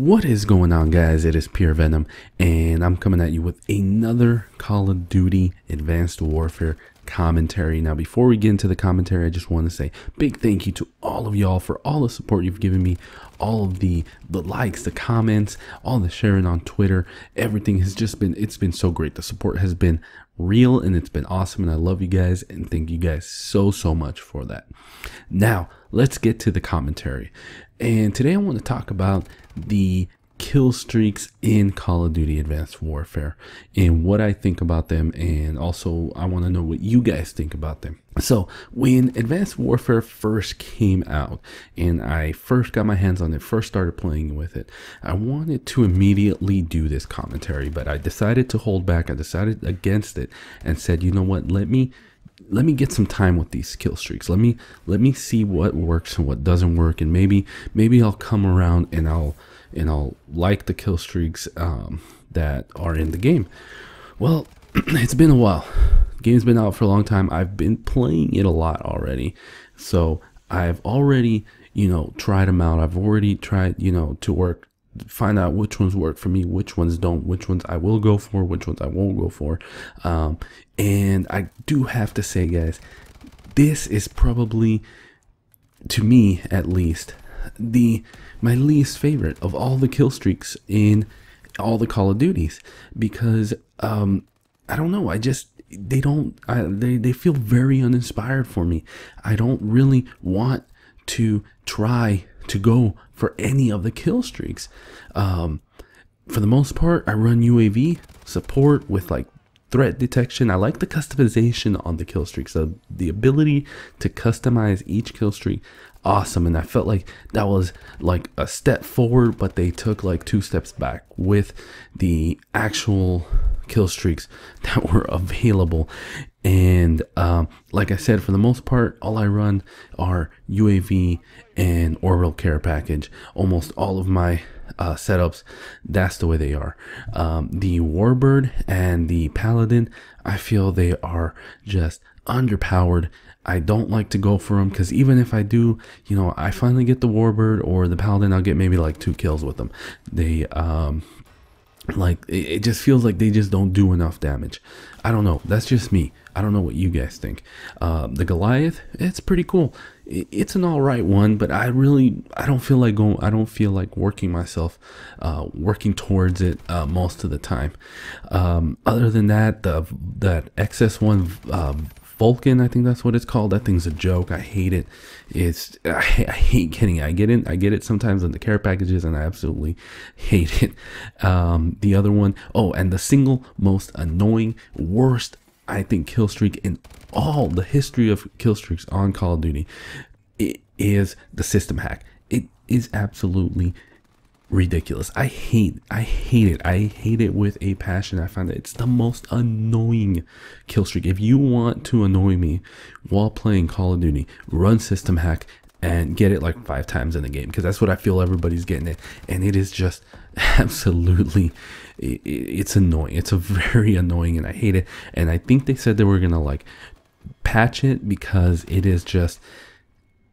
What is going on, guys? It is Pure Venom, and I'm coming at you with another Call of Duty Advanced Warfare commentary. Now, before we get into the commentary, I just want to say big thank you to all of y'all for all the support you've given me, all of the the likes, the comments, all the sharing on Twitter. Everything has just been it's been so great. The support has been real and it's been awesome, and I love you guys and thank you guys so so much for that. Now, let's get to the commentary. And today I want to talk about the kill streaks in Call of Duty Advanced Warfare and what I think about them. And also, I want to know what you guys think about them. So, when Advanced Warfare first came out and I first got my hands on it, first started playing with it, I wanted to immediately do this commentary, but I decided to hold back. I decided against it and said, you know what, let me let me get some time with these kill streaks. Let me let me see what works and what doesn't work, and maybe maybe I'll come around and I'll and I'll like the kill streaks um, that are in the game. Well, it's been a while. The game's been out for a long time. I've been playing it a lot already, so I've already you know tried them out. I've already tried you know to work find out which ones work for me, which ones don't, which ones I will go for, which ones I won't go for. Um, and I do have to say, guys, this is probably, to me at least, the my least favorite of all the kill streaks in all the Call of Duties because um, I don't know. I just they don't. I, they they feel very uninspired for me. I don't really want to try to go for any of the kill streaks. Um, for the most part, I run UAV support with like threat detection. I like the customization on the kill streaks. So the ability to customize each kill streak, awesome. And I felt like that was like a step forward, but they took like two steps back with the actual kill streaks that were available. And um, like I said, for the most part, all I run are UAV and orbital care package. Almost all of my uh, setups, that's the way they are. Um, the Warbird and the Paladin, I feel they are just underpowered. I don't like to go for them because even if I do, you know, I finally get the Warbird or the Paladin, I'll get maybe like two kills with them. They, um, like it, just feels like they just don't do enough damage. I don't know. That's just me. I don't know what you guys think. Uh, the goliath it's pretty cool. It's an all right one but i really i don't feel like going i don't feel like working myself uh, working towards it uh, most of the time. Um, other than that the that xs1 um, Vulcan, I think that's what it's called. That thing's a joke. I hate it. It's I, I hate getting it. I get it. I get it sometimes in the care packages, and I absolutely hate it. Um, the other one, oh, and the single most annoying, worst, I think, kill streak in all the history of kill streaks on Call of Duty it is the system hack. It is absolutely ridiculous. I hate I hate it. I hate it with a passion. I find that it's the most annoying kill streak. If you want to annoy me while playing Call of Duty, run system hack and get it like five times in the game because that's what I feel everybody's getting it and it is just absolutely it, it's annoying. It's a very annoying and I hate it and I think they said they were going to like patch it because it is just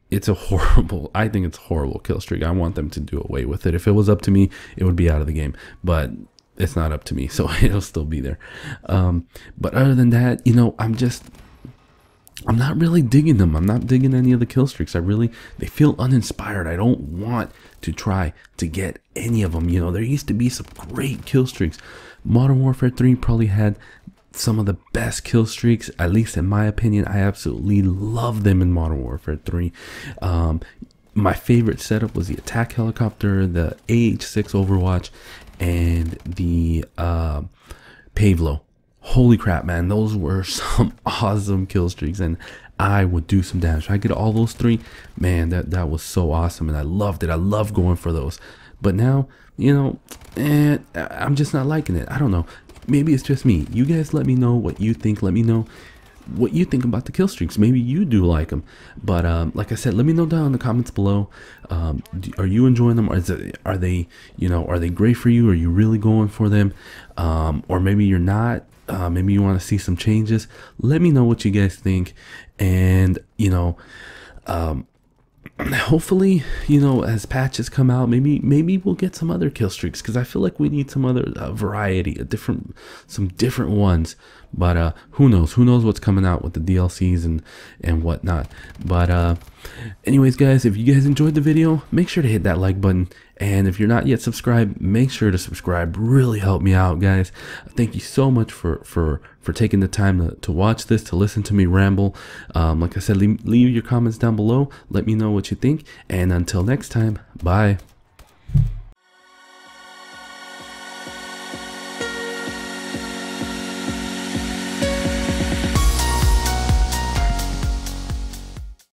it's a horrible i think it's a horrible kill streak. I want them to do away with it. If it was up to me it would be out of the game but it's not up to me so it'll still be there. Um, but other than that you know i'm just i'm not really digging them. I'm not digging any of the kill streaks. I really they feel uninspired. I don't want to try to get any of them. You know there used to be some great kill streaks. Modern warfare 3 probably had some of the best kill streaks, at least in my opinion. I absolutely love them in Modern Warfare 3. Um, my favorite setup was the attack helicopter, the AH6 Overwatch, and the uh, Pave Low. Holy crap, man! Those were some awesome kill streaks, and I would do some damage. I get all those three, man. That that was so awesome, and I loved it. I love going for those. But now, you know, eh, I'm just not liking it. I don't know maybe it's just me. You guys let me know what you think. Let me know what you think about the kill streaks. Maybe you do like them. But um, like I said, let me know down in the comments below. Um, do, are you enjoying them? Or it, are they, you know, are they great for you? Are you really going for them? Um, or maybe you're not. Uh, maybe you want to see some changes. Let me know what you guys think. And, you know, um, hopefully, you know, as patches come out, maybe maybe we'll get some other kill streaks because I feel like we need some other uh, variety, a different, some different ones. But uh, who knows? Who knows what's coming out with the DLCs and and whatnot. But uh, anyways, guys, if you guys enjoyed the video, make sure to hit that like button. And if you're not yet subscribed, make sure to subscribe. Really help me out, guys. Thank you so much for for for taking the time to, to watch this, to listen to me ramble. Um, like I said, leave, leave your comments down below. Let me know what you think. And until next time, bye.